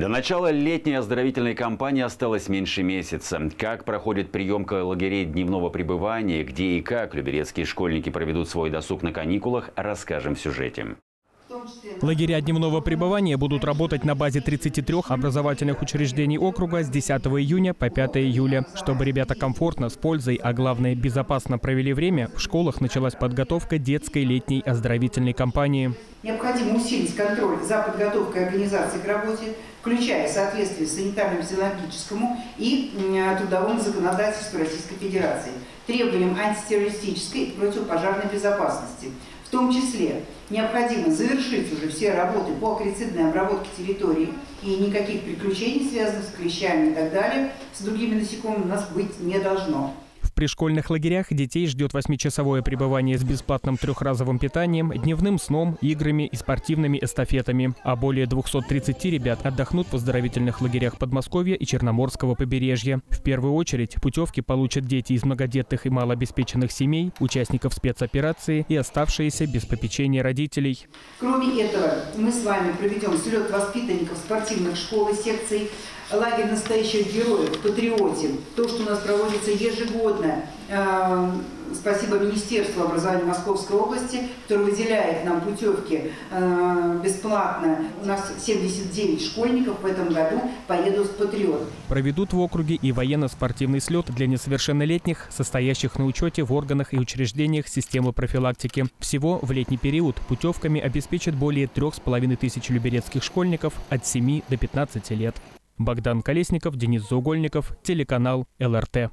До начала летней оздоровительной кампании осталось меньше месяца. Как проходит приемка лагерей дневного пребывания, где и как люберецкие школьники проведут свой досуг на каникулах, расскажем в сюжете. Лагеря дневного пребывания будут работать на базе 33 образовательных учреждений округа с 10 июня по 5 июля. Чтобы ребята комфортно, с пользой, а главное безопасно провели время, в школах началась подготовка детской летней оздоровительной кампании. Необходимо усилить контроль за подготовкой организации к работе, включая соответствие санитарно-физиологическому и трудовому законодательству Российской Федерации, требованиям антитеррористической и противопожарной безопасности – в том числе необходимо завершить уже все работы по акрицидной обработке территории, и никаких приключений, связанных с клещами и так далее, с другими насекомыми у нас быть не должно. При школьных лагерях детей ждет восьмичасовое пребывание с бесплатным трехразовым питанием, дневным сном, играми и спортивными эстафетами. А более 230 ребят отдохнут в оздоровительных лагерях Подмосковья и Черноморского побережья. В первую очередь путевки получат дети из многодетных и малообеспеченных семей, участников спецоперации и оставшиеся без попечения родителей. Кроме этого, мы с вами проведем слет воспитанников спортивных школ и секций лагерь настоящих героев, патриоте, то, что у нас проводится ежегодно. Э, спасибо Министерству образования Московской области, которое выделяет нам путевки э, бесплатно. У нас 79 школьников в этом году поедут в «Патриот». Проведут в округе и военно-спортивный слет для несовершеннолетних, состоящих на учете в органах и учреждениях системы профилактики. Всего в летний период путевками обеспечат более трех с половиной тысяч люберецких школьников от 7 до 15 лет. Богдан Колесников, Денис Заугольников, телеканал ЛРТ.